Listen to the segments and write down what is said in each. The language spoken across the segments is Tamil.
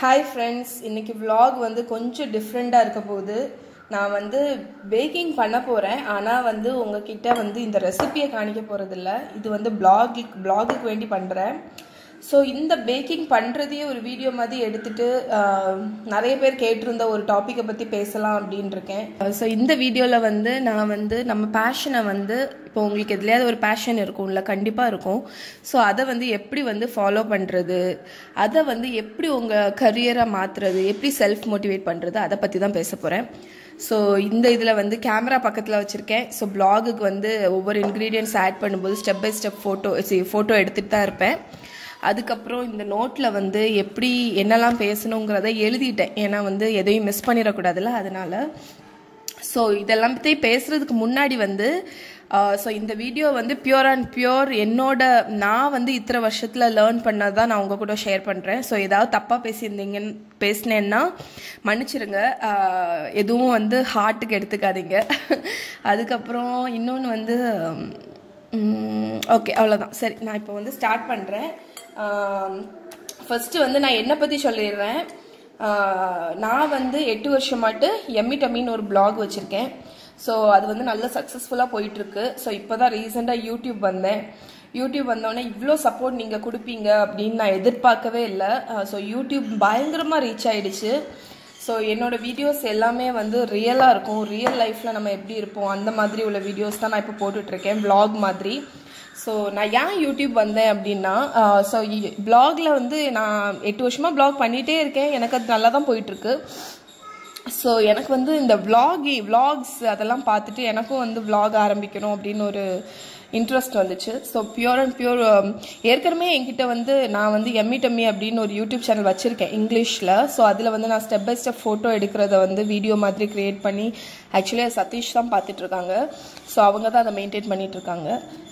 ஹாய் ஃப்ரெண்ட்ஸ் இன்னைக்கு விலாக் வந்து கொஞ்சம் டிஃப்ரெண்ட்டாக இருக்க போகுது. நான் வந்து பேக்கிங் பண்ண போகிறேன் ஆனால் வந்து உங்ககிட்ட வந்து இந்த ரெசிபியை காணிக்க போகிறதில்ல இது வந்து பிளாகிக் பிளாகுக்கு வேண்டி பண்ணுறேன் ஸோ இந்த பேக்கிங் பண்ணுறதையே ஒரு வீடியோ மாதிரி எடுத்துட்டு நிறைய பேர் கேட்டிருந்த ஒரு டாப்பிக்கை பற்றி பேசலாம் அப்படின்னு இருக்கேன் ஸோ இந்த வீடியோவில் வந்து நான் வந்து நம்ம பேஷனை வந்து இப்போ உங்களுக்கு எதுலையாவது ஒரு பேஷன் இருக்கும்ல கண்டிப்பாக இருக்கும். ஸோ அதை வந்து எப்படி வந்து ஃபாலோ பண்ணுறது அதை வந்து எப்படி உங்கள் கரியராக மாற்றுறது எப்படி செல்ஃப் மோட்டிவேட் பண்ணுறது அதை பற்றி தான் பேச போகிறேன் ஸோ இந்த இதில் வந்து கேமரா பக்கத்தில் வச்சுருக்கேன். ஸோ பிளாகுக்கு வந்து ஒவ்வொரு இன்க்ரீடியன்ஸ் ஆட் பண்ணும்போது step by step photo photo எடுத்துகிட்டு தான் இருப்பேன். அதுக்கப்புறம் இந்த நோட்டில் வந்து எப்படி என்னெல்லாம் பேசணுங்கிறத எழுதிட்டேன். ஏன்னா வந்து எதையும் மிஸ் பண்ணிடக்கூடாதுல்ல அதனால். ஸோ இதெல்லாம் பற்றி பேசுகிறதுக்கு முன்னாடி வந்து ஸோ இந்த வீடியோ வந்து பியூர் அண்ட் பியூர் என்னோட நான் வந்து இத்தனை வருஷத்தில் லேர்ன் பண்ணது தான் நான் உங்கள் கூட ஷேர் பண்ணுறேன் ஸோ ஏதாவது தப்பாக பேசியிருந்தீங்கன்னு பேசினேன்னா மன்னிச்சிருங்க. எதுவும் வந்து ஹார்ட்டுக்கு எடுத்துக்காதீங்க. அதுக்கப்புறம் இன்னொன்று வந்து ஓகே அவ்வளோதான் சரி நான் இப்போ வந்து ஸ்டார்ட் பண்ணுறேன் ஃபஸ்ட்டு வந்து நான் என்னை பற்றி சொல்லிடுறேன். நான் வந்து எட்டு வருஷமாட்டு எம்மி டம்மின்னு ஒரு பிளாக் வச்சுருக்கேன். ஸோ அது வந்து நல்ல சக்ஸஸ்ஃபுல்லாக போயிட்டுருக்கு. ஸோ இப்போ தான் ரீசெண்டாக யூடியூப் வந்தேன். யூடியூப் வந்தோடனே இவ்வளோ சப்போர்ட் நீங்கள் கொடுப்பீங்க அப்படின்னு நான் எதிர்பார்க்கவே இல்லை. ஸோ யூடியூப் பயங்கரமாக ரீச் ஆகிடுச்சு ஸோ என்னோடய வீடியோஸ் எல்லாமே வந்து ரியலாக இருக்கும். ரியல் லைஃப்பில் நம்ம எப்படி இருப்போம்? அந்த மாதிரி உள்ள வீடியோஸ் தான் நான் இப்போ போட்டுட்ருக்கேன். Vlog மாதிரி. ஸோ நான் ஏன் யூடியூப் வந்தேன் அப்படின்னா ஸோ பிளாகில் வந்து நான் எட்டு வருஷமாக பிளாக் பண்ணிகிட்டே இருக்கேன். எனக்கு அது நல்லா தான் போயிட்டுருக்கு. ஸோ எனக்கு வந்து இந்த விளாகி விளாக்ஸ் அதெல்லாம் பார்த்துட்டு எனக்கும் வந்து விளாக் ஆரம்பிக்கணும் அப்படின்னு ஒரு இன்ட்ரெஸ்ட் வந்துச்சு. ஸோ பியூர் அண்ட் பியூர் ஏற்கனவே என்கிட்ட வந்து நான் வந்து எம்மி டம்மி அப்படின்னு ஒரு யூடியூப் சேனல் வச்சுருக்கேன் இங்கிலீஷில் ஸோ அதில் வந்து நான் ஸ்டெப் பை ஸ்டெப் ஃபோட்டோ எடுக்கிறத வந்து வீடியோ மாதிரி க்ரியேட் பண்ணி ஆக்சுவலி சதீஷ் தான் பார்த்துட்ருக்காங்க. ஸோ அவங்க தான் அதை மெயின்டைன் பண்ணிகிட்ருக்காங்க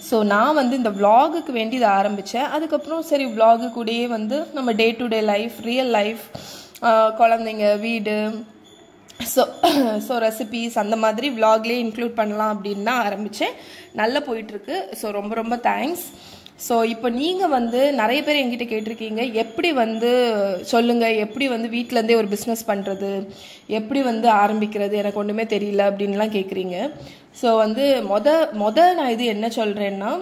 ஸோ நான் வந்து இந்த விலாகுக்கு வேண்டி இதை ஆரம்பித்தேன் அதுக்கப்புறம் சரி விலாகு கூடயே வந்து நம்ம day to day life real life குழந்தைங்க வீடு ஸோ ஸோ ரெசிபீஸ் அந்த மாதிரி விலாக்லேயே இன்க்ளூட் பண்ணலாம் அப்படின்னு தான் ஆரம்பித்தேன் நல்லா போயிட்டுருக்கு. ஸோ ரொம்ப ரொம்ப தேங்க்ஸ் ஸோ இப்போ நீங்கள் வந்து நிறைய பேர் எங்கிட்ட கேட்டிருக்கீங்க. எப்படி வந்து சொல்லுங்கள் எப்படி வந்து வீட்டிலேருந்தே ஒரு பிஸ்னஸ் பண்ணுறது எப்படி வந்து ஆரம்பிக்கிறது? எனக்கு ஒன்றுமே தெரியல அப்படின்லாம் கேட்குறீங்க. ஸோ வந்து மொத மொத நான் இது என்ன சொல்கிறேன்னா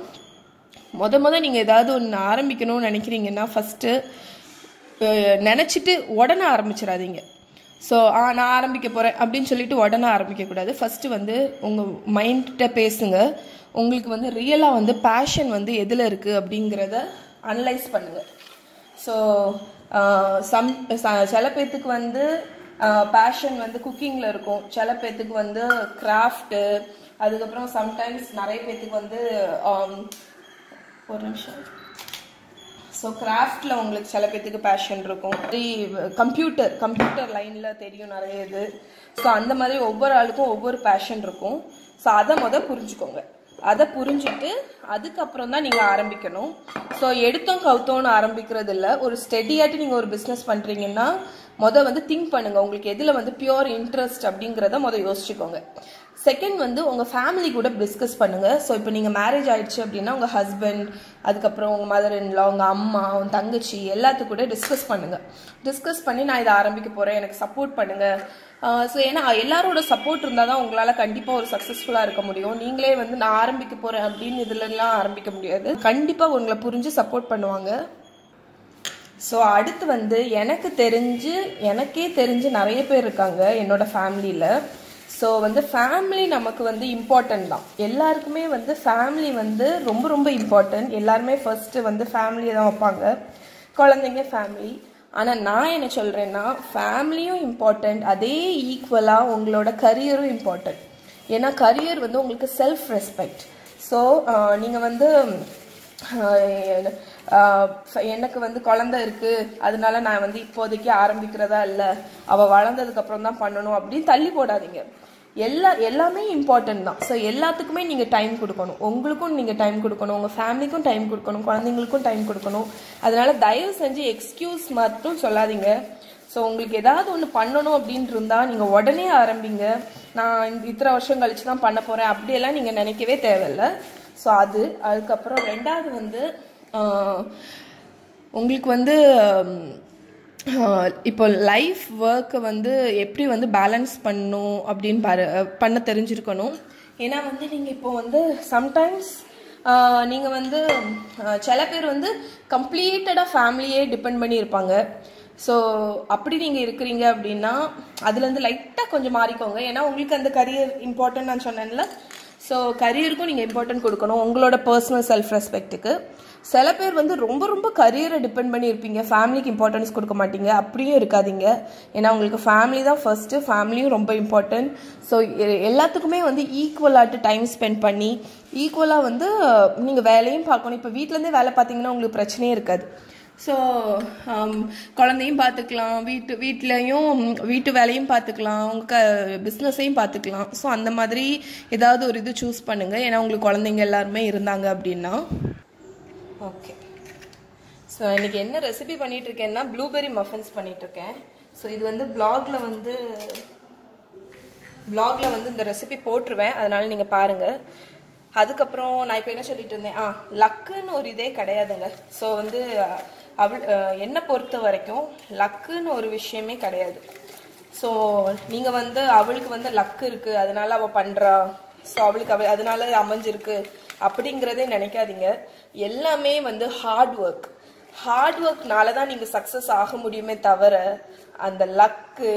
மொத மொதல் நீங்கள் ஏதாவது ஒன்று ஆரம்பிக்கணும்னு நினைக்கிறீங்கன்னா ஃபஸ்ட்டு நினச்சிட்டு உடனே ஆரம்பிச்சிடாதீங்க. ஸோ ஆ நான் ஆரம்பிக்க போகிறேன் அப்படின்னு சொல்லிட்டு உடனே ஆரம்பிக்கக்கூடாது ஃபஸ்ட்டு வந்து உங்கள் மைண்ட்கிட்ட பேசுங்க. உங்களுக்கு வந்து ரியலாக வந்து பேஷன் வந்து எதில் இருக்குது அப்படிங்கிறத அனலைஸ் பண்ணுங்கள் ஸோ சம் ச- சில பேர்த்துக்கு வந்து பேஷன் வந்து குக்கிங்கில் இருக்கும். சில பேர்த்துக்கு வந்து கிராஃப்ட்டு அதுக்கப்புறம் சம்டைம்ஸ் நிறைய பேர்த்துக்கு வந்து ஒரு நிமிஷம். ஸோ கிராஃப்டில் உங்களுக்கு சில பேர்த்துக்கு பேஷன் இருக்கும். கம்ப்யூட்டர் கம்ப்யூட்டர் லைனில் தெரியும் நிறைய இது. ஸோ அந்த மாதிரி ஒவ்வொரு ஆளுக்கும் ஒவ்வொரு பேஷன் இருக்கும். ஸோ அதை மொதல் புரிஞ்சுக்கோங்க. அதை புரிஞ்சுட்டு அதுக்கப்புறம் தான் நீங்கள் ஆரம்பிக்கணும். ஸோ எடுத்தோம் கவுத்தோன்னு ஆரம்பிக்கிறது இல்லை ஒரு ஸ்டெடியாட்டி நீங்கள் ஒரு பிஸ்னஸ் பண்ணுறீங்கன்னா முத வந்து திங்க் பண்ணுங்க. உங்களுக்கு எதில் வந்து பியூர் இன்ட்ரெஸ்ட் அப்படிங்கிறத முத யோசிச்சுக்கோங்க. செகண்ட் வந்து உங்கள் ஃபேமிலி கூட டிஸ்கஸ் பண்ணுங்க. ஸோ இப்போ நீங்கள் மேரேஜ் ஆயிடுச்சு அப்படின்னா உங்கள் ஹஸ்பண்ட் அதுக்கப்புறம் உங்கள் மதர் இன்லா உங்கள் அம்மா உங்கள் தங்கச்சி எல்லாத்து கூட டிஸ்கஸ் பண்ணுங்க. டிஸ்கஸ் பண்ணி நான் இதை ஆரம்பிக்க போகிறேன் எனக்கு சப்போர்ட் பண்ணுங்க. ஸோ ஏன்னா எல்லாரோட சப்போர்ட் இருந்தால் தான் உங்களால் கண்டிப்பாக ஒரு சக்ஸஸ்ஃபுல்லாக இருக்க முடியும். நீங்களே வந்து நான் ஆரம்பிக்க போகிறேன் அப்படின்னு இதுலலாம் ஆரம்பிக்க முடியாது. கண்டிப்பாக உங்களை புரிஞ்சு சப்போர்ட் பண்ணுவாங்க. ஸோ அடுத்து வந்து எனக்கு தெரிஞ்சு எனக்கே தெரிஞ்சு நிறைய பேர் இருக்காங்க என்னோட ஃபேமிலியில் ஸோ வந்து ஃபேமிலி நமக்கு வந்து இம்பார்ட்டன்ட் தான். எல்லாருக்குமே வந்து ஃபேமிலி வந்து ரொம்ப ரொம்ப இம்பார்ட்டன்ட் எல்லாருமே ஃபர்ஸ்ட்டு வந்து ஃபேமிலியை தான் வைப்பாங்க. குழந்தைங்க ஃபேமிலி ஆனால் நான் என்ன சொல்கிறேன்னா ஃபேமிலியும் இம்பார்ட்டன்ட் அதே ஈக்குவலாக உங்களோட கரியரும் இம்பார்ட்டன்ட் ஏன்னா கரியர் வந்து உங்களுக்கு செல்ஃப் ரெஸ்பெக்ட் ஸோ நீங்கள் வந்து எனக்கு வந்து குழந்தை இருக்கு. அதனால நான் வந்து இப்போதைக்கு ஆரம்பிக்கிறதா இல்லை. அவள் வளர்ந்ததுக்கு அப்புறம் தான் பண்ணணும் அப்படின்னு தள்ளி போடாதீங்க. எல்லா எல்லாமே இம்பார்ட்டன்ட் தான். ஸோ எல்லாத்துக்குமே நீங்கள் டைம் கொடுக்கணும். உங்களுக்கும் நீங்கள் டைம் கொடுக்கணும். உங்கள் ஃபேமிலிக்கும் டைம் கொடுக்கணும். குழந்தைங்களுக்கும் டைம் கொடுக்கணும். அதனால தயவு செஞ்சு எக்ஸ்கியூஸ் மட்டும் சொல்லாதீங்க. ஸோ உங்களுக்கு ஏதாவது ஒன்று பண்ணணும் அப்படின்ட்டு இருந்தால் நீங்கள் உடனே ஆரம்பிங்க. நான் இந்த இத்தனை வருஷம் கழிச்சு தான் பண்ண போகிறேன் அப்படியெல்லாம் நீங்கள் நினைக்கவே தேவையில்ல. ஸோ அது. அதுக்கப்புறம் ரெண்டாவது வந்து உங்களுக்கு வந்து இப்போ லைஃப் ஒர்க்கை வந்து எப்படி வந்து பேலன்ஸ் பண்ணணும் அப்படின்னு பாரு பண்ண தெரிஞ்சிருக்கணும். ஏன்னா வந்து நீங்கள் இப்போ வந்து சம்டைம்ஸ் நீங்கள் வந்து சில பேர் வந்து கம்ப்ளீட்டடாக ஃபேமிலியே டிபெண்ட் பண்ணியிருப்பாங்க. ஸோ அப்படி நீங்கள் இருக்கிறீங்க அப்படின்னா அதுலேருந்து லைட்டாக கொஞ்சம் மாறிக்கோங்க. ஏன்னா உங்களுக்கு அந்த கரியர் இம்பார்ட்டன்ட் நான் சொன்னேன்ல. ஸோ கரியருக்கும் நீங்கள் இம்பார்ட்டன்ட் கொடுக்கணும். உங்களோட பர்சனல் செல்ஃப் ரெஸ்பெக்ட்டுக்கு சில பேர் வந்து ரொம்ப ரொம்ப கரியரை டிபெண்ட் பண்ணியிருப்பீங்க. ஃபேமிலிக்கு இம்பார்ட்டன்ஸ் கொடுக்க மாட்டீங்க. அப்படியும் இருக்காதீங்க. ஏன்னா உங்களுக்கு ஃபேமிலி தான் ஃபர்ஸ்ட்டு ஃபேமிலியும் ரொம்ப இம்பார்ட்டன்ட் ஸோ எல்லாத்துக்குமே வந்து ஈக்குவலாட்டு டைம் ஸ்பெண்ட் பண்ணி ஈக்குவலாக வந்து நீங்கள் வேலையும் பார்க்கணும். இப்போ வீட்டிலேருந்தே வேலை பார்த்தீங்கன்னா உங்களுக்கு பிரச்சனையே இருக்காது. ஸோ um, குழந்தையும் பார்த்துக்கலாம். வீட்டு வீட்லேயும் வீட்டு வேலையும் பார்த்துக்கலாம். அவங்க க பிஸ்னஸையும் பார்த்துக்கலாம். ஸோ அந்த மாதிரி ஏதாவது ஒரு இது சூஸ் பண்ணுங்கள் ஏன்னா உங்களுக்கு குழந்தைங்க எல்லாருமே இருந்தாங்க அப்படின்னா. ஓகே ஸோ இன்னைக்கு என்ன ரெசிபி பண்ணிட்டு ப்ளூபெரி ப்ளூபெர்ரி மஃபின்ஸ் இருக்கேன் ஸோ இது வந்து பிளாகில் வந்து பிளாகில் வந்து இந்த ரெசிபி போட்டுருவேன். அதனால் நீங்கள் பாருங்கள் அதுக்கப்புறம் நான் இப்போ என்ன சொல்லிட்டு இருந்தேன்? ஆ லக்குன்னு ஒரு இதே கிடையாதுங்க. ஸோ வந்து அவள் என்னை பொறுத்த வரைக்கும் லக்குன்னு ஒரு விஷயமே கிடையாது. ஸோ நீங்கள் வந்து அவளுக்கு வந்து லக்கு இருக்குது அதனால அவள் பண்ணுறா ஸோ அவளுக்கு அவ அதனால அமைஞ்சிருக்கு அப்படிங்கிறதே நினைக்காதீங்க. எல்லாமே வந்து ஹார்ட் ஒர்க் ஹார்ட் ஒர்க்னால தான் நீங்கள் சக்ஸஸ் ஆக முடியுமே தவிர அந்த லக்கு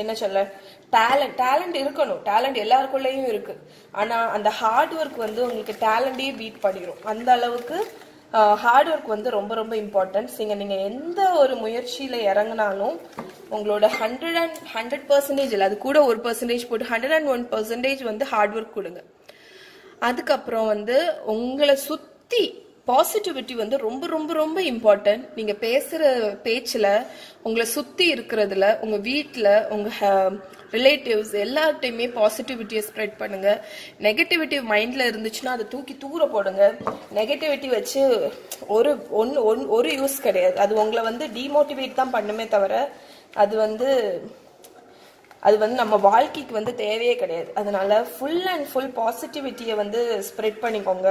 என்ன சொல்ல டேலண்ட் டேலண்ட் இருக்கணும். டேலண்ட் எல்லாருக்குள்ளேயும் இருக்கு. ஆனால் அந்த ஹார்ட் ஒர்க் வந்து உங்களுக்கு டேலண்டே பீட் பண்ணிடும் அந்த அளவுக்கு ஹார்ட் ஒர்க் வந்து ரொம்ப ரொம்ப இம்பார்ட்டன்ஸ் நீங்கள் நீங்கள் எந்த ஒரு முயற்சியில் இறங்குனாலும் உங்களோட ஹண்ட்ரட் அண்ட் ஹண்ட்ரட் பர்சன்டேஜ் இல்லை அது கூட ஒரு பர்சன்டேஜ் போட்டு ஹண்ட்ரட் அண்ட் ஒன் பர்சன்டேஜ் வந்து ஹார்ட் ஒர்க் கொடுங்க. அதுக்கப்புறம் வந்து உங்களை சுத்தி பாசிட்டிவிட்டி வந்து ரொம்ப ரொம்ப ரொம்ப இம்பார்ட்டன்ட் நீங்க பேசுற பேச்சுல உங்களை சுத்தி இருக்கிறதுல உங்க வீட்டில் உங்க ரிலேட்டிவ்ஸ் எல்லார்ட்டையுமே பாசிட்டிவிட்டியை ஸ்ப்ரெட் பண்ணுங்க. நெகட்டிவிட்டி மைண்ட்ல இருந்துச்சுன்னா அதை தூக்கி தூர போடுங்க. நெகட்டிவிட்டி வச்சு ஒரு ஒன்று ஒன் ஒரு யூஸ் கிடையாது. அது உங்களை வந்து டிமோட்டிவேட் தான் பண்ணுமே தவிர அது வந்து அது வந்து நம்ம வாழ்க்கைக்கு வந்து தேவையே கிடையாது. அதனால ஃபுல் அண்ட் ஃபுல் பாசிட்டிவிட்டியை வந்து ஸ்ப்ரெட் பண்ணிக்கோங்க.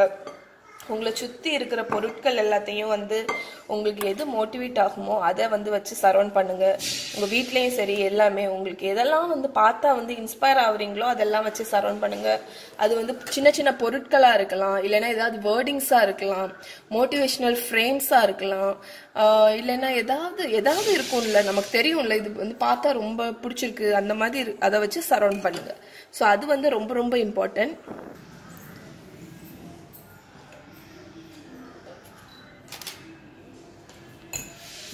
உங்களை சுற்றி இருக்கிற பொருட்கள் எல்லாத்தையும் வந்து உங்களுக்கு எது மோட்டிவேட் ஆகுமோ அதை வந்து வச்சு சரௌண்ட் பண்ணுங்க. உங்கள் வீட்லேயும் சரி எல்லாமே உங்களுக்கு எதெல்லாம் வந்து பார்த்தா வந்து இன்ஸ்பயர் ஆகுறீங்களோ அதெல்லாம் வச்சு சரௌண்ட் பண்ணுங்க. அது வந்து சின்ன சின்ன பொருட்களாக இருக்கலாம் இல்லைன்னா ஏதாவது வேர்டிங்ஸாக இருக்கலாம் மோட்டிவேஷனல் ஃப்ரேம்ஸாக இருக்கலாம். இல்லைன்னா ஏதாவது ஏதாவது இருக்கும்ல நமக்கு தெரியும்ல இது வந்து பார்த்தா ரொம்ப பிடிச்சிருக்கு அந்த மாதிரி அதை வச்சு சரௌண்ட் பண்ணுங்க. ஸோ அது வந்து ரொம்ப ரொம்ப இம்பார்ட்டன்ட்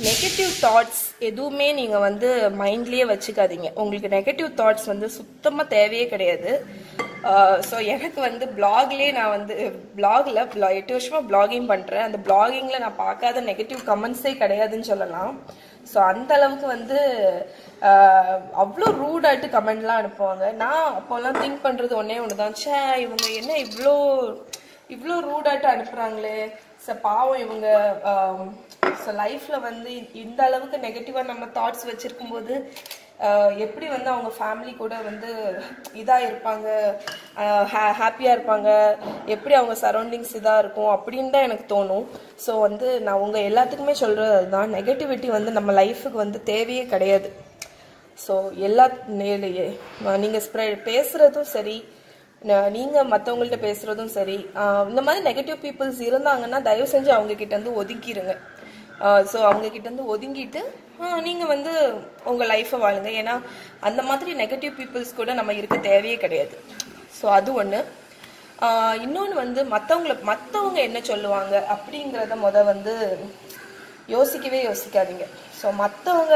நெகட்டிவ் தாட்ஸ் எதுவுமே நீங்கள் வந்து மைண்ட்லேயே வச்சுக்காதீங்க. உங்களுக்கு நெகட்டிவ் தாட்ஸ் வந்து சுத்தமாக தேவையே கிடையாது. ஸோ எனக்கு வந்து பிளாக்லேயே நான் வந்து பிளாகில் எட்டு வருஷமாக பிளாகிங் பண்ணுறேன் அந்த பிளாகிங்கில் நான் பார்க்காத நெகட்டிவ் கமெண்ட்ஸே கிடையாதுன்னு சொல்லலாம். ஸோ அந்த அளவுக்கு வந்து அவ்வளோ ரூடாட்டு கமெண்ட்லாம் அனுப்புவாங்க. நான் அப்போல்லாம் திங்க் பண்ணுறது ஒன்றே ஒன்று தான் ச்சே இவங்க என்ன இவ்வளோ இவ்வளோ ரூடாகிட்டு அனுப்புகிறாங்களே ஸோ பாவம் இவங்க um, ஸோ லைஃப்பில் வந்து இந்த அளவுக்கு நெகட்டிவாக நம்ம தாட்ஸ் வச்சுருக்கும் போது uh, எப்படி வந்து அவங்க ஃபேமிலி கூட வந்து இதாக இருப்பாங்க uh, ஹாப்பியாக இருப்பாங்க எப்படி அவங்க சரௌண்டிங்ஸ் இதாக இருக்கும் அப்படின்னு தான் எனக்கு தோணும். ஸோ வந்து நான் உங்கள் எல்லாத்துக்குமே சொல்கிறது அதுதான் நெகட்டிவிட்டி வந்து நம்ம லைஃபுக்கு வந்து தேவையே கிடையாது. ஸோ எல்லா நீங்கள் ஸ்ப்ரெ பேசுகிறதும் சரி நீங்கள் நீங்க மற்றவங்கள்ட்ட பேசுறதும் சரி இந்த மாதிரி நெகட்டிவ் பீப்புள்ஸ் இருந்தாங்கன்னா தயவு செஞ்சு அவங்க கிட்ட இருந்து ஒதுக்கிடுங்க ஸோ அவங்க கிட்ட இருந்து ஒதுங்கிட்டு நீங்கள் நீங்க வந்து உங்க லைஃப்பை வாழுங்க. ஏன்னா அந்த மாதிரி நெகட்டிவ் பீப்புள்ஸ் கூட நம்ம இருக்க தேவையே கிடையாது. ஸோ அது ஒன்று இன்னொன்று வந்து மற்றவங்கள மற்றவங்க என்ன சொல்லுவாங்க அப்படிங்கிறத முத வந்து யோசிக்கவே யோசிக்காதீங்க. ஸோ மற்றவங்க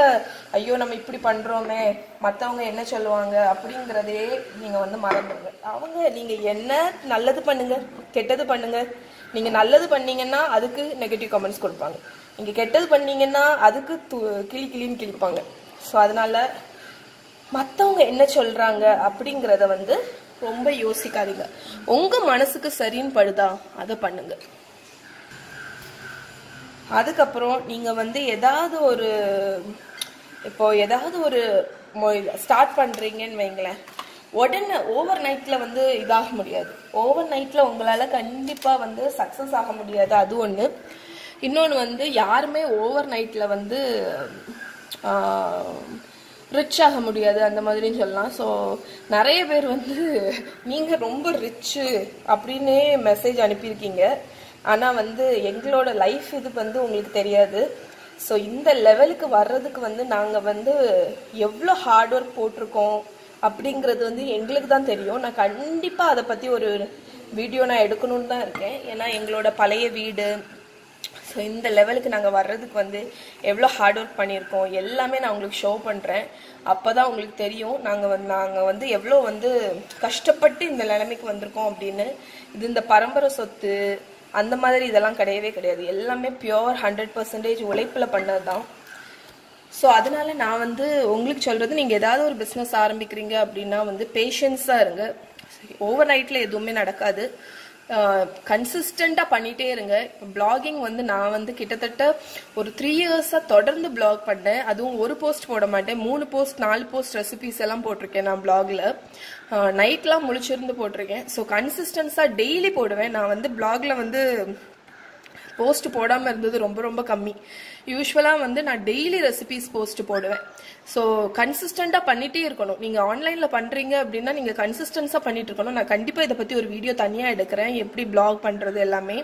ஐயோ நம்ம இப்படி பண்ணுறோமே மற்றவங்க என்ன சொல்லுவாங்க? அப்படிங்கிறதே நீங்கள் வந்து மறந்துடுங்க அவங்க நீங்கள் என்ன நல்லது பண்ணுங்க கெட்டது பண்ணுங்க. நீங்கள் நல்லது பண்ணீங்கன்னா அதுக்கு நெகட்டிவ் கமெண்ட்ஸ் கொடுப்பாங்க. நீங்கள் கெட்டது பண்ணீங்கன்னா அதுக்கு து கிளி கிளின்னு கிழிப்பாங்க ஸோ அதனால் மற்றவங்க என்ன சொல்கிறாங்க அப்படிங்கிறத வந்து ரொம்ப யோசிக்காதீங்க. உங்கள் மனசுக்கு சரின்னு படுதா அதை பண்ணுங்கள் அதுக்கப்புறம் நீங்கள் வந்து ஏதாவது ஒரு இப்போ ஏதாவது ஒரு ஸ்டார்ட் பண்ணுறீங்கன்னு வைங்களேன். உடனே ஓவர் நைட்டில் வந்து இதாக முடியாது. ஓவர் நைட்டில் உங்களால் கண்டிப்பாக வந்து சக்ஸஸ் ஆக முடியாது. அது ஒன்று இன்னொன்று வந்து யாருமே ஓவர் நைட்டில் வந்து ரிச் ஆக முடியாது. அந்த மாதிரின்னு சொல்லலாம். ஸோ நிறைய பேர் வந்து நீங்கள் ரொம்ப ரிச்சு அப்படின்னே மெசேஜ் அனுப்பியிருக்கீங்க. ஆனால் வந்து எங்களோட லைஃப் இது வந்து உங்களுக்கு தெரியாது. ஸோ இந்த லெவலுக்கு வர்றதுக்கு வந்து நாங்கள் வந்து எவ்வளோ ஹார்ட் ஒர்க் போட்டிருக்கோம் அப்படிங்கிறது வந்து எங்களுக்கு தான் தெரியும். நான் கண்டிப்பாக அதை பற்றி ஒரு வீடியோ நான் எடுக்கணும்னு தான் இருக்கேன். ஏன்னா எங்களோட பழைய வீடு ஸோ இந்த லெவலுக்கு நாங்கள் வர்றதுக்கு வந்து எவ்வளோ ஹார்ட் ஒர்க் பண்ணியிருக்கோம் எல்லாமே நான் உங்களுக்கு ஷோ பண்ணுறேன் அப்போ தான் உங்களுக்கு தெரியும் நாங்கள் வந்து நாங்கள் வந்து எவ்வளோ வந்து கஷ்டப்பட்டு இந்த நிலைமைக்கு வந்திருக்கோம் அப்படின்னு. இது இந்த பரம்பரை சொத்து அந்த மாதிரி இதெல்லாம் கிடையவே கிடையாது. எல்லாமே பியோர் ஹண்ட்ரட் பர்சன்டேஜ் உழைப்பில் பண்ணது தான் ஸோ அதனால நான் வந்து உங்களுக்கு சொல்கிறது நீங்கள் ஏதாவது ஒரு பிஸ்னஸ் ஆரம்பிக்கிறீங்க அப்படின்னா வந்து பேஷன்ஸாக இருங்க. ஓவர் நைட்டில் எதுவுமே நடக்காது. கன்சிஸ்டண்டாக பண்ணிகிட்டே இருங்க. இப்போ பிளாகிங் வந்து நான் வந்து கிட்டத்தட்ட ஒரு த்ரீ இயர்ஸாக தொடர்ந்து பிளாக் பண்ணேன். அதுவும் ஒரு போஸ்ட் போட மாட்டேன். மூணு போஸ்ட் நாலு போஸ்ட் ரெசிபிஸ் எல்லாம் போட்டிருக்கேன் நான் பிளாகில் நைட்லாம் முழிச்சிருந்து போட்டிருக்கேன். ஸோ கன்சிஸ்டன்ஸாக டெய்லி போடுவேன். நான் வந்து பிளாகில் வந்து போஸ்ட் போடாமல் இருந்தது ரொம்ப ரொம்ப கம்மி. யூஸ்வலாக வந்து நான் டெய்லி ரெசிபிஸ் போஸ்ட் போடுவேன். ஸோ கன்சிஸ்டண்ட்டாக பண்ணிகிட்டே இருக்கணும். நீங்கள் ஆன்லைனில் பண்ணுறீங்க அப்படின்னா நீங்கள் கன்சிஸ்டன்ஸாக பண்ணிட்டு இருக்கணும். நான் கண்டிப்பாக இதை பற்றி ஒரு வீடியோ தனியாக எடுக்கிறேன். எப்படி பிளாக் பண்ணுறது எல்லாமே.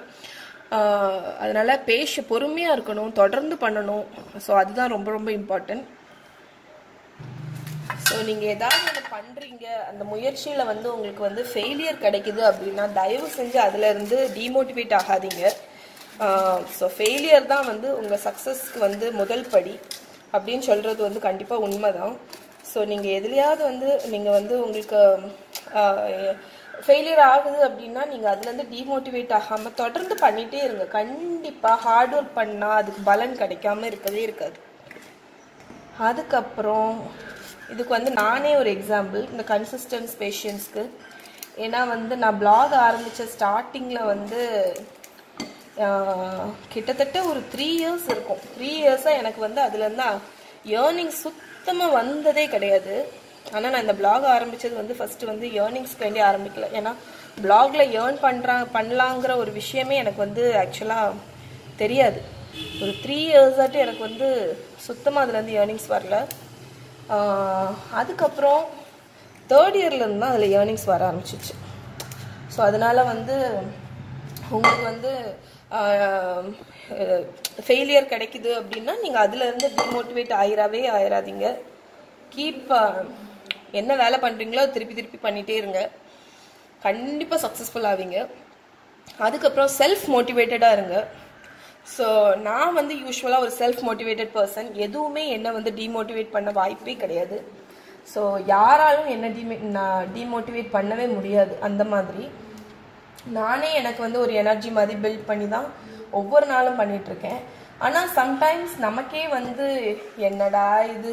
அதனால் பேஷ பொறுமையாக இருக்கணும். தொடர்ந்து பண்ணணும். ஸோ அதுதான் ரொம்ப ரொம்ப இம்பார்ட்டன்ட் ஸோ நீங்கள் ஏதாவது ஒன்று பண்ணுறீங்க அந்த முயற்சியில் வந்து உங்களுக்கு வந்து ஃபெயிலியர் கிடைக்குது அப்படின்னா தயவு செஞ்சு அதுலேருந்து டிமோட்டிவேட் ஆகாதீங்க. ஸோ ஃபெயிலியர் தான் வந்து உங்கள் சக்ஸஸ்க்கு வந்து முதல் படி அப்படின்னு சொல்கிறது வந்து கண்டிப்பாக உண்மை தான் ஸோ நீங்கள் எதுலையாவது வந்து நீங்கள் வந்து உங்களுக்கு ஃபெயிலியர் ஆகுது அப்படின்னா நீங்கள் அதுலேருந்து டிமோட்டிவேட் ஆகாமல் தொடர்ந்து பண்ணிகிட்டே இருங்க. கண்டிப்பாக ஹார்ட் ஒர்க் பண்ணால் அதுக்கு பலன் கிடைக்காம இருக்கவே இருக்காது. அதுக்கப்புறம் இதுக்கு வந்து நானே ஒரு எக்ஸாம்பிள் இந்த கன்சிஸ்டன்ஸ் பேஷன்ஸ்க்கு ஏன்னா வந்து நான் பிளாக் ஆரம்பித்த ஸ்டார்டிங்கில் வந்து கிட்டத்தட்ட ஒரு த்ரீ இயர்ஸ் இருக்கும். த்ரீ இயர்ஸாக எனக்கு வந்து அதுலேருந்து ஏர்னிங் சுத்தமாக வந்ததே கிடையாது. ஆனால் நான் இந்த பிளாக் ஆரம்பித்தது வந்து ஃபஸ்ட்டு வந்து ஏர்னிங்ஸ்க்கு வேண்டி ஆரம்பிக்கல. ஏன்னா பிளாகில் ஏர்ன் பண்ணுறா பண்ணலாங்கிற ஒரு விஷயமே எனக்கு வந்து ஆக்சுவலாக தெரியாது. ஒரு த்ரீ இயர்ஸாட்டு எனக்கு வந்து சுத்தமாக அதுலேருந்து ஏர்னிங்ஸ் வரல. அதுக்கப்புறம் தேர்ட் இயர்லேருந்து தான் அதில் ஏர்னிங்ஸ் வர ஆரம்பிச்சிச்சு. ஸோ அதனால் வந்து உங்களுக்கு வந்து ஃபெயிலியர் கிடைக்குது அப்படின்னா நீங்கள் அதுலேருந்து டிமோட்டிவேட் ஆயிராவே ஆயிராதீங்க. கீப் என்ன வேலை பண்ணுறீங்களோ திருப்பி திருப்பி பண்ணிகிட்டே இருங்க. கண்டிப்பாக சக்ஸஸ்ஃபுல் ஆவீங்க. அதுக்கப்புறம் செல்ஃப் மோட்டிவேட்டடாக இருங்க. ஸோ நான் வந்து யூஸ்வலாக ஒரு செல்ஃப் மோட்டிவேட்டட் பர்சன் எதுவுமே என்னை வந்து டிமோட்டிவேட் பண்ண வாய்ப்பே கிடையாது. ஸோ யாராலும் என்ன டிமே நான் டிமோட்டிவேட் பண்ணவே முடியாது. அந்த மாதிரி. நானே எனக்கு வந்து ஒரு எனர்ஜி மாதிரி பில்ட் பண்ணி தான் ஒவ்வொரு நாளும் பண்ணிட்டு இருக்கேன் ஆனால் சம்டைம்ஸ் நமக்கே வந்து என்னடா இது?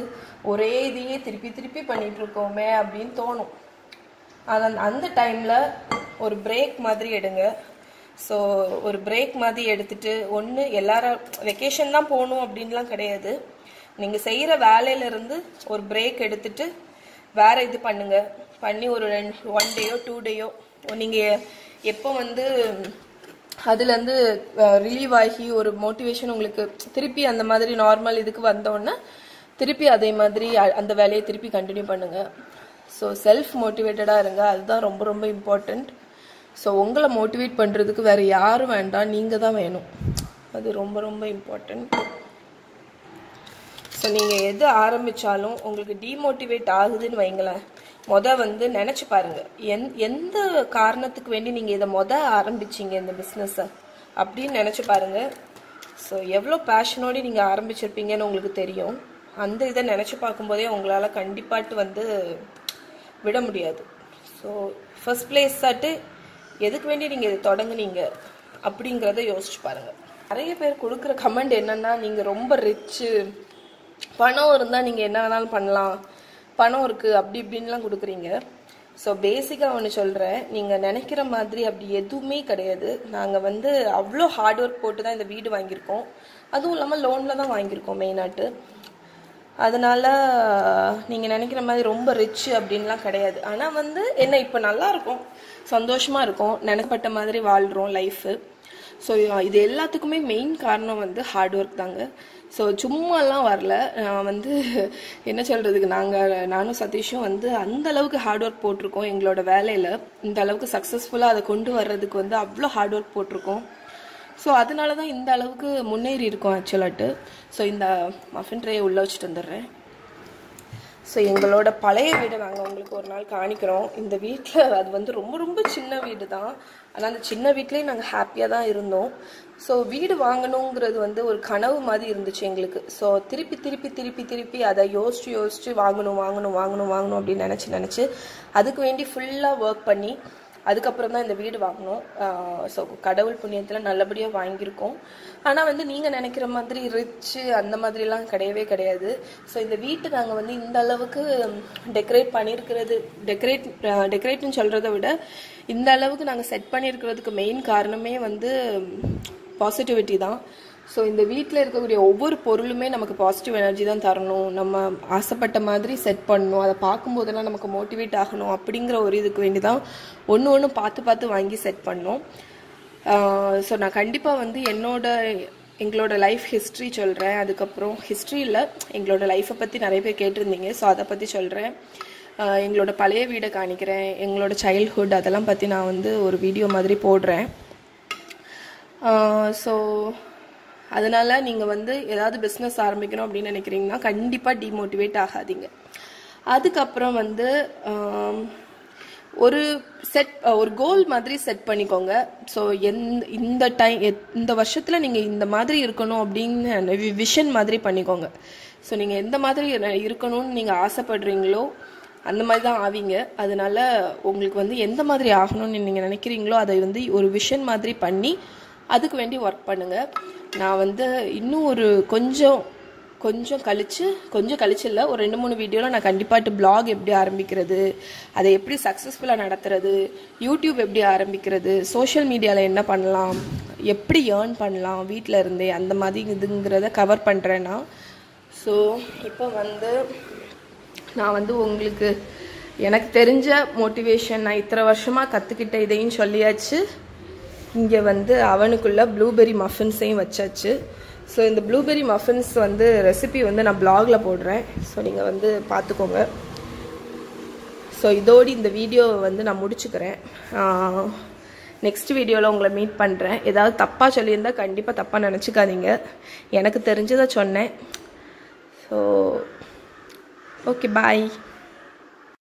ஒரே இதையே திருப்பி திருப்பி பண்ணிட்டு இருக்கோமே அப்படின்னு தோணும். அதன் அந்த டைமில் ஒரு பிரேக் மாதிரி எடுங்க. ஸோ ஒரு பிரேக் மாதிரி எடுத்துட்டு ஒன்று எல்லாரும் வெக்கேஷன் தான் போகணும் அப்படின்லாம் கிடையாது. நீங்கள் செய்கிற வேலையிலேருந்து ஒரு பிரேக் எடுத்துட்டு வேற இது பண்ணுங்க. பண்ணி ஒரு ரெண்டு ஒன் டேயோ டூ டேயோ நீங்கள் எப்போ வந்து அதுலேருந்து ரிலீவ் ஆகி ஒரு மோட்டிவேஷன் உங்களுக்கு திருப்பி அந்த மாதிரி நார்மல் இதுக்கு வந்தோடனே திருப்பி அதே மாதிரி அ- அந்த வேலையை திருப்பி கண்டினியூ பண்ணுங்க. ஸோ செல்ஃப் மோட்டிவேட்டடாக இருங்க. அதுதான் ரொம்ப ரொம்ப இம்பார்ட்டண்ட் ஸோ உங்களை மோட்டிவேட் பண்ணுறதுக்கு வேறு யாரும் வேண்டாம். நீங்கள் தான் வேணும். அது ரொம்ப ரொம்ப இம்பார்ட்டண்ட் ஸோ நீங்கள் எது ஆரம்பித்தாலும் உங்களுக்கு டீமோட்டிவேட் ஆகுதுன்னு வைங்களேன். மொத வந்து நினச்சி பாருங்க. எந் எந்த காரணத்துக்கு வேண்டி நீங்கள் இதை மொத ஆரம்பிச்சீங்க இந்த பிஸ்னஸை அப்படின்னு நினச்சி பாருங்க. ஸோ எவ்வளோ பேஷனோடு நீங்கள் ஆரம்பிச்சிருப்பீங்கன்னு உங்களுக்கு தெரியும். அந்த இதை நினச்சி பார்க்கும்போதே உங்களால் கண்டிப்பாட்டு வந்து விட முடியாது. ஸோ ஃபர்ஸ்ட் பிளேஸ் ஆட்டு எதுக்கு வேண்டி நீங்கள் இதை தொடங்குனீங்க? அப்படிங்கிறத யோசிச்சு பாருங்க. நிறைய பேர் கொடுக்குற கமெண்ட் என்னன்னா நீங்கள் ரொம்ப ரிச்சு பணம் இருந்தால் நீங்கள் என்ன வேணாலும் பண்ணலாம். பணம் இருக்குது அப்படி இப்படின்லாம் கொடுக்குறீங்க. ஸோ பேசிக்காக ஒன்று சொல்கிறேன் நீங்கள் நினைக்கிற மாதிரி அப்படி எதுவுமே கிடையாது. நாங்கள் வந்து அவ்வளோ ஹார்ட் ஒர்க் போட்டு தான் இந்த வீடு வாங்கியிருக்கோம். அதுவும் இல்லாமல் லோனில் தான் வாங்கியிருக்கோம் மெயினாட்டு அதனால் நீங்கள் நினைக்கிற மாதிரி ரொம்ப ரிச் அப்படின்லாம் கிடையாது. ஆனால் வந்து என்ன இப்போ நல்லா இருக்கும். சந்தோஷமாக இருக்கும். நினைப்பட்ட மாதிரி வாழ்கிறோம் லைஃபு ஸோ இது எல்லாத்துக்குமே மெயின் காரணம் வந்து ஹார்ட் ஒர்க் தாங்க. ஸோ சும்மாலாம் வரல. நான் வந்து என்ன சொல்கிறதுக்கு நாங்கள் நானும் சதீஷும் வந்து அந்த அளவுக்கு ஹார்ட் ஒர்க் போட்டிருக்கோம் எங்களோட வேலையில். இந்த அளவுக்கு சக்ஸஸ்ஃபுல்லாக அதை கொண்டு வர்றதுக்கு வந்து அவ்வளோ ஹார்ட் ஒர்க் போட்டிருக்கோம். ஸோ அதனால தான் இந்த அளவுக்கு முன்னேறி இருக்கோம் ஆக்சுவலாட்டு ஸோ இந்த மஃபின் ட்ரேயை உள்ளே வச்சுட்டு வந்துடுறேன். ஸோ எங்களோட பழைய வீடை நாங்கள் உங்களுக்கு ஒரு நாள் காணிக்கிறோம். இந்த வீட்டில் அது வந்து ரொம்ப ரொம்ப சின்ன வீடு தான் ஆனால் அந்த சின்ன வீட்லேயே நாங்கள் ஹாப்பியாக தான் இருந்தோம். ஸோ வீடு வாங்கணுங்கிறது வந்து ஒரு கனவு மாதிரி இருந்துச்சு எங்களுக்கு. ஸோ திருப்பி திருப்பி திருப்பி திருப்பி அதை யோசிச்சு யோசிச்சு வாங்கணும் வாங்கணும் வாங்கணும் வாங்கணும் அப்படின்னு நினச்சி நினச்சி அதுக்கு வேண்டி ஃபுல்லாக ஒர்க் பண்ணி அதுக்கப்புறம் தான் இந்த வீடு வாங்கினோம் ஸோ கடவுள் புண்ணியத்தில் நல்லபடியாக வாங்கியிருக்கோம். ஆனால் வந்து நீங்கள் நினைக்கிற மாதிரி ரிச்சு அந்த மாதிரிலாம் கிடையவே கிடையாது. ஸோ இந்த வீட்டு நாங்கள் வந்து இந்த அளவுக்கு டெக்கரேட் பண்ணியிருக்கிறது டெக்கரேட் டெக்கரேட்னு சொல்கிறத விட இந்த அளவுக்கு நாங்கள் செட் பண்ணியிருக்கிறதுக்கு மெயின் காரணமே வந்து பாசிட்டிவிட்டி தான். ஸோ இந்த வீட்டில் இருக்கக்கூடிய ஒவ்வொரு பொருளுமே நமக்கு பாசிட்டிவ் எனர்ஜி தான் தரணும். நம்ம ஆசைப்பட்ட மாதிரி செட் பண்ணணும். அதை பார்க்கும்போதெல்லாம் நமக்கு மோட்டிவேட் ஆகணும் அப்படிங்கிற ஒரு இதுக்கு வேண்டி தான் ஒன்று ஒன்று பார்த்து பார்த்து வாங்கி செட் பண்ணோம். ஸோ நான் கண்டிப்பாக வந்து என்னோட எங்களோட லைஃப் ஹிஸ்ட்ரி சொல்கிறேன் அதுக்கப்புறம் ஹிஸ்ட்ரி இல்லை எங்களோட லைஃப்பை பற்றி நிறைய பேர் கேட்டிருந்தீங்க. ஸோ அதை பற்றி சொல்கிறேன் எங்களோட பழைய வீடை காணிக்கிறேன். எங்களோட சைல்ட்ஹுட் அதெல்லாம் பற்றி நான் வந்து ஒரு வீடியோ மாதிரி போடுறேன். ஸோ அதனால நீங்கள் வந்து ஏதாவது பிஸ்னஸ் ஆரம்பிக்கணும் அப்படின்னு நினைக்கிறீங்கன்னா கண்டிப்பாக டிமோட்டிவேட் ஆகாதீங்க. அதுக்கப்புறம் வந்து ஒரு செட் ஒரு கோல் மாதிரி செட் பண்ணிக்கோங்க. ஸோ எந்த இந்த டைம் இந்த வருஷத்தில் நீங்கள் இந்த மாதிரி இருக்கணும் அப்படின்னு விஷன் மாதிரி பண்ணிக்கோங்க. ஸோ நீங்கள் எந்த மாதிரி இருக்கணும்னு நீங்கள் ஆசைப்படுறீங்களோ அந்த மாதிரி தான் ஆவீங்க. அதனால உங்களுக்கு வந்து எந்த மாதிரி ஆகணும்னு நீங்கள் நினைக்கிறீங்களோ அதை வந்து ஒரு விஷன் மாதிரி பண்ணி அதுக்கு வேண்டி ஒர்க் பண்ணுங்கள் நான் வந்து இன்னும் ஒரு கொஞ்சம் கொஞ்சம் கழிச்சு கொஞ்சம் கழிச்சு இல்லை ஒரு ரெண்டு மூணு வீடியோவில் நான் கண்டிப்பாட்டு பிளாக் எப்படி ஆரம்பிக்கிறது அதை எப்படி சக்ஸஸ்ஃபுல்லாக நடத்துறது யூடியூப் எப்படி ஆரம்பிக்கிறது சோஷியல் மீடியாவில் என்ன பண்ணலாம் எப்படி ஏர்ன் பண்ணலாம் வீட்டில் இருந்தே அந்த மாதிரி இதுங்கிறத கவர் பண்ணுறேன்னா ஸோ இப்போ வந்து நான் வந்து உங்களுக்கு எனக்கு தெரிஞ்ச மோட்டிவேஷன் நான் இத்தனை வருஷமாக கற்றுக்கிட்ட இதையும் சொல்லியாச்சு. இங்கே வந்து அவனுக்குள்ளே ப்ளூபெரி மஃபின்ஸையும் வச்சாச்சு. ஸோ இந்த ப்ளூபெரி மஃபின்ஸ் வந்து ரெசிபி வந்து நான் பிளாகில் போடுறேன். ஸோ நீங்கள் வந்து பார்த்துக்கோங்க ஸோ இதோடு இந்த வீடியோவை வந்து நான் முடிச்சுக்கிறேன். நெக்ஸ்ட் வீடியோவில் உங்களை மீட் பண்ணுறேன் ஏதாவது தப்பாக சொல்லியிருந்தால் கண்டிப்பாக தப்பாக நினச்சிக்காதீங்க. எனக்கு தெரிஞ்சதை சொன்னேன். So okay bye